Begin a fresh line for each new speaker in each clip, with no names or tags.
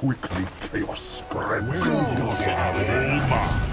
quickly chaos spreads.
You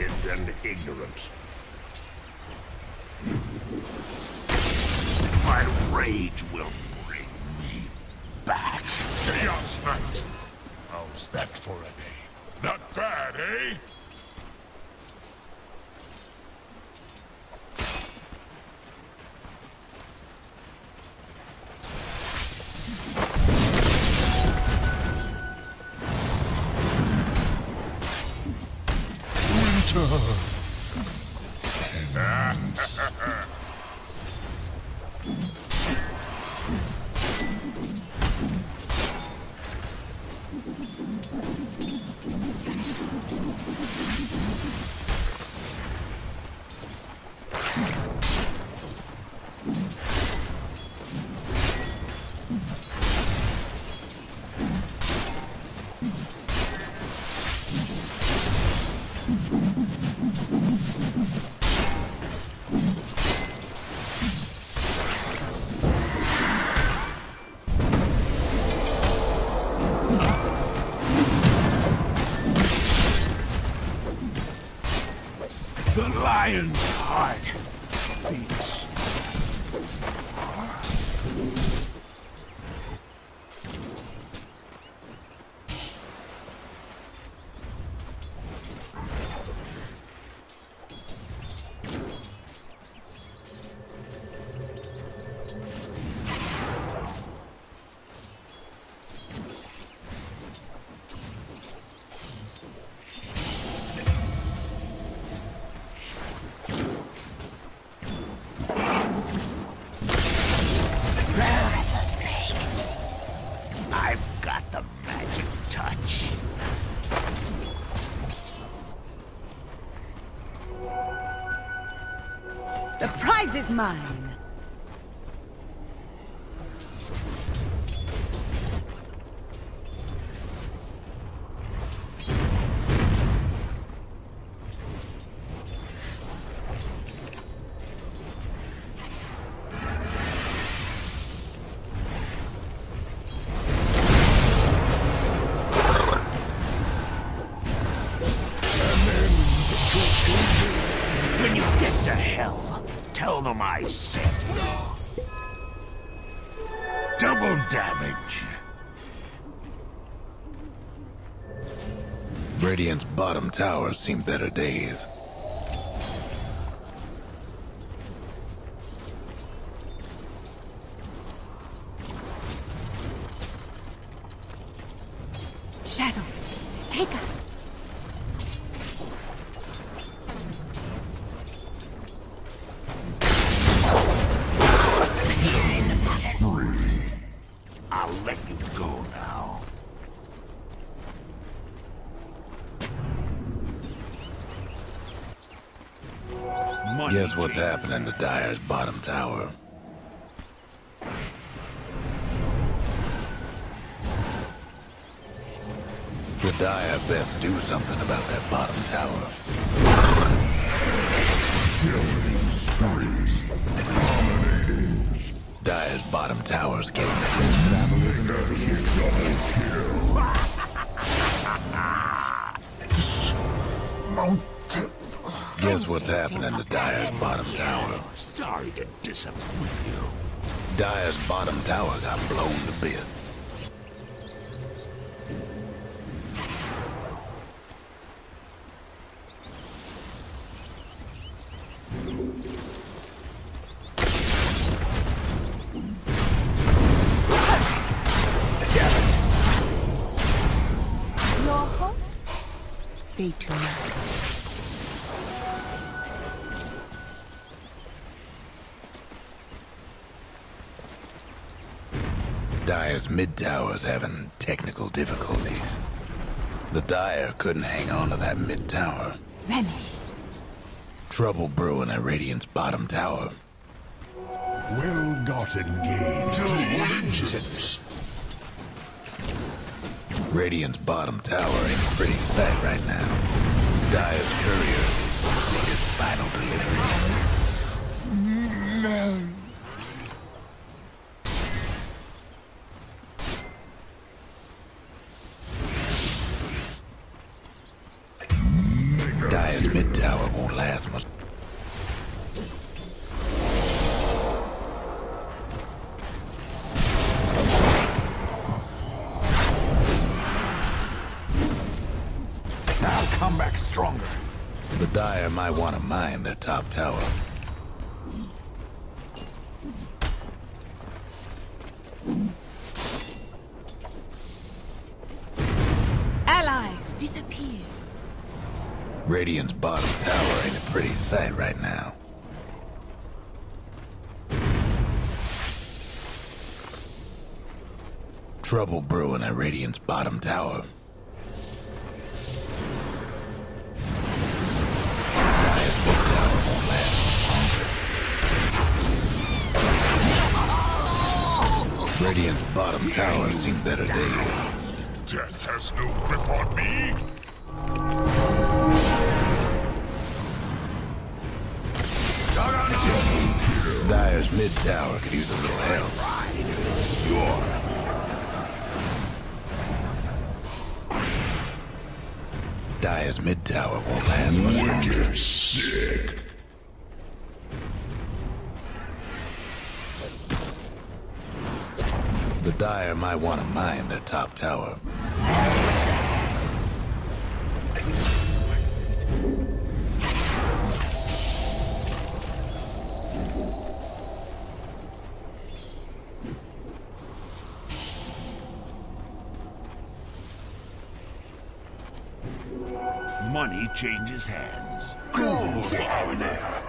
and ignorant. The
is mine.
Damage.
Radiant's bottom tower seen better days.
Money
Guess what's happening to Dire's bottom tower? The Dire best do something about that bottom tower. Dire's bottom tower's getting
Mountain.
Guess what's happening to Dire's bottom tower?
Sorry to disappoint you.
Dire's bottom tower got blown to bits. Dire's mid tower's having technical difficulties. The Dire couldn't hang on to that mid tower.
Vanish.
Trouble brewing at Radiant's bottom tower.
Well-gotten gain. To allegiance.
Radiant's bottom tower ain't a pretty sight right now. Dire's courier made its final delivery. Dire's mid tower won't last much.
I'll come back stronger.
The Dire might want to mine their top tower.
Allies disappear.
Radiant's bottom tower ain't a pretty sight right now. Trouble brewing at Radiant's bottom tower. Radiant's bottom tower seen better days.
Death has no grip on me.
Dire's mid tower could use a little help. Dire's mid tower won't last much longer.
Sick.
The Dire might want to mine their top tower.
Money changes hands.
Good honor.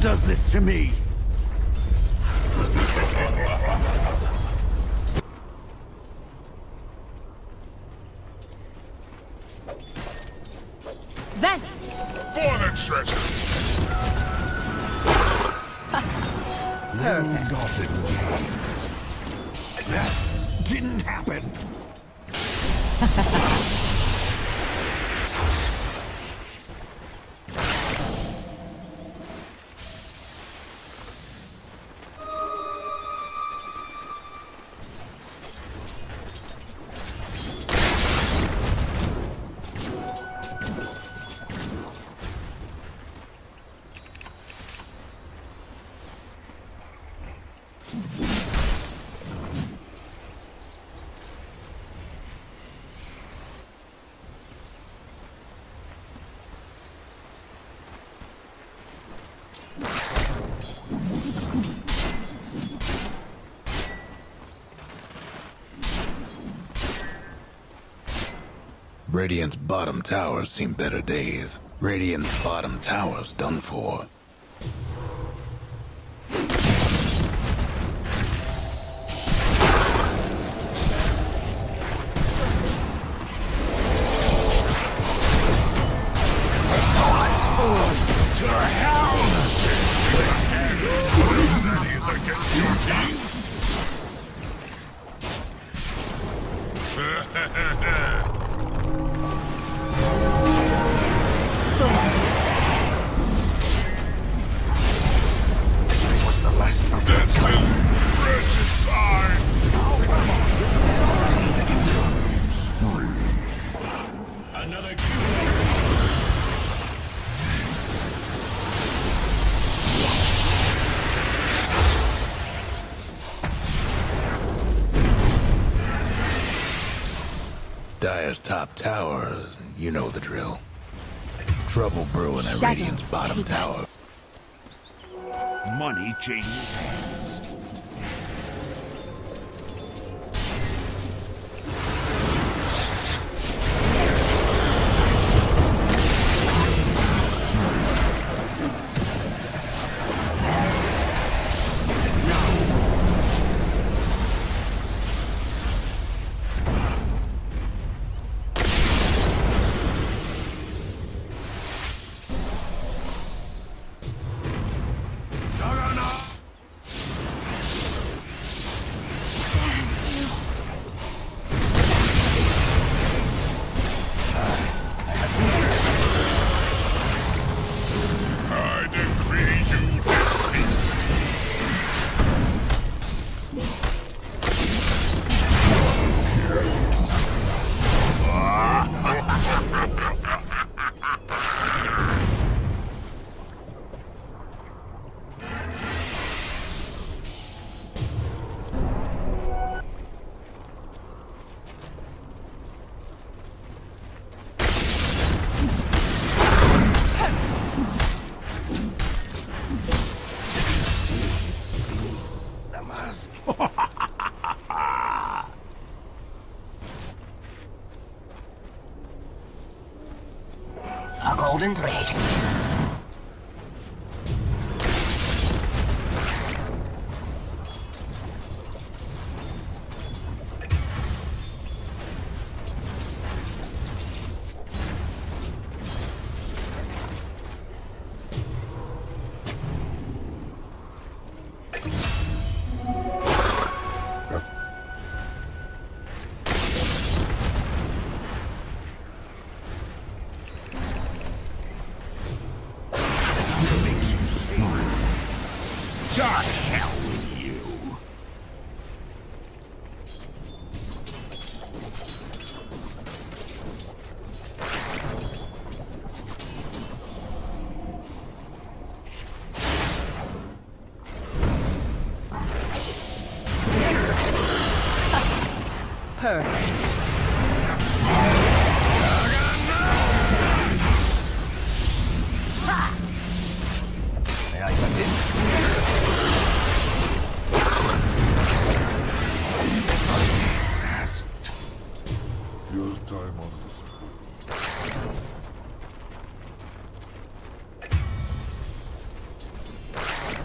Does this to me.
Radiant's bottom tower's seen better days. Radiant's bottom tower's done for. Ha ha ha!
Was the last of.
Regicide!
Another.
Dire's top tower, you know the drill. Trouble brewing at Radiant's
Shadows
bottom
take
tower.
us.
Money changes hands.
Golden thread.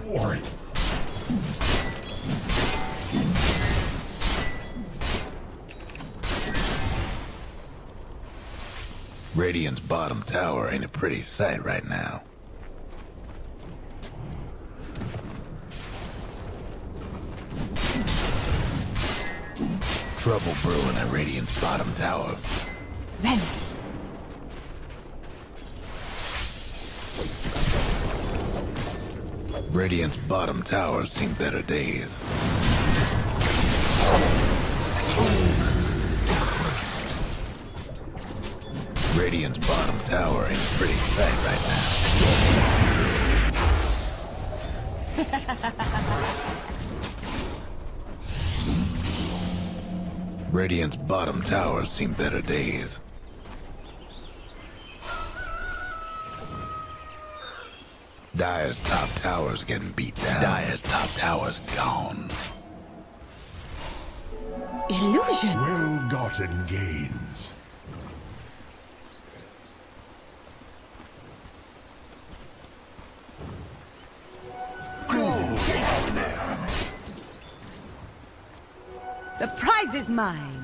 Warring.
Radiant's bottom tower ain't a pretty sight right now. Trouble brewing at Radiant's bottom tower.
Rend.
Radiant's bottom tower's seen better days. Radiant's bottom tower ain't pretty sight right now. Radiant's bottom tower's seen better days. Dire's top tower's getting beat down. Dire's top tower's gone.
Illusion.
Well-gotten gains.
Go, the prize is mine.